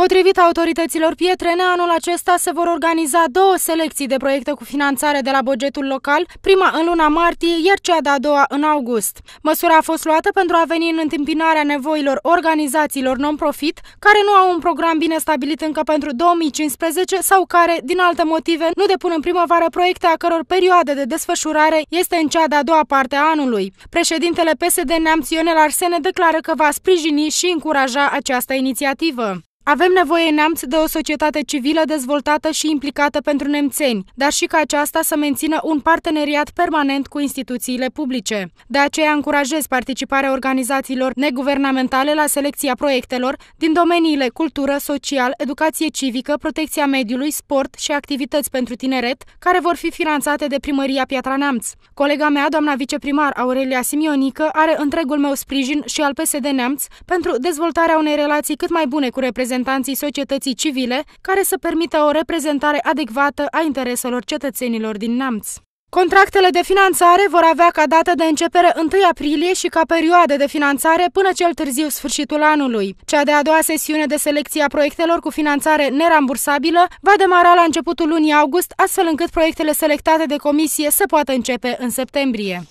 Potrivit autorităților pietrene, anul acesta se vor organiza două selecții de proiecte cu finanțare de la bugetul local, prima în luna martie, iar cea de-a doua în august. Măsura a fost luată pentru a veni în întâmpinarea nevoilor organizațiilor non-profit, care nu au un program bine stabilit încă pentru 2015 sau care, din alte motive, nu depun în primăvară proiecte a căror perioadă de desfășurare este în cea de-a doua parte a anului. Președintele PSD Neamț Ionel Arsene declară că va sprijini și încuraja această inițiativă. Avem nevoie neamț de o societate civilă dezvoltată și implicată pentru nemțeni, dar și ca aceasta să mențină un parteneriat permanent cu instituțiile publice. De aceea încurajez participarea organizațiilor neguvernamentale la selecția proiectelor din domeniile cultură, social, educație civică, protecția mediului, sport și activități pentru tineret, care vor fi finanțate de primăria Piatra Neamț. Colega mea, doamna viceprimar Aurelia Simionică, are întregul meu sprijin și al PSD Neamț pentru dezvoltarea unei relații cât mai bune cu reprezentanții reprezentanții societății civile care să permită o reprezentare adecvată a intereselor cetățenilor din Neamț. Contractele de finanțare vor avea ca dată de începere 1 aprilie și ca perioadă de finanțare până cel târziu sfârșitul anului. Cea de-a doua sesiune de selecție a proiectelor cu finanțare nerambursabilă va demara la începutul lunii august, astfel încât proiectele selectate de comisie să poată începe în septembrie.